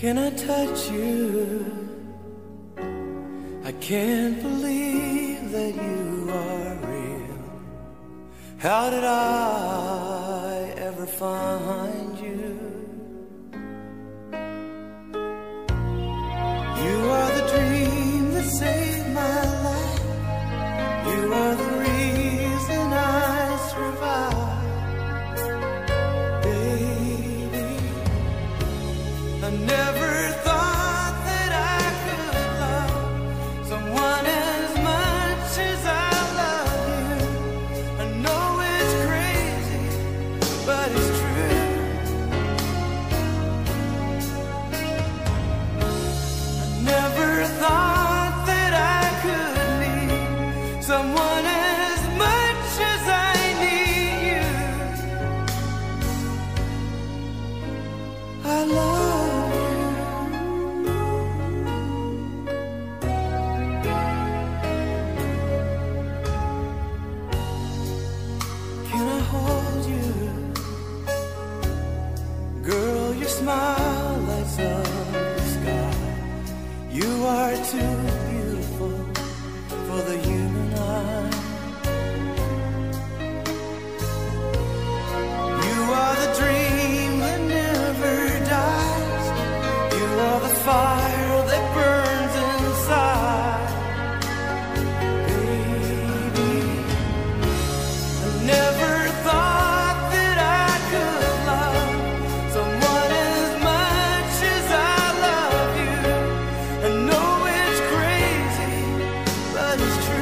Can I touch you? I can't believe that you are real. How did I ever find you? You are the dream that saved I never too beautiful for the human eye. You are the dream that never dies. You are the fire. It's true.